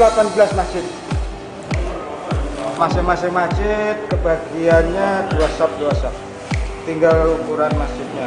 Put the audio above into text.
18 masjid. Masing-masing masjid kebagiannya dua sub dua sub tinggal ukuran masjidnya.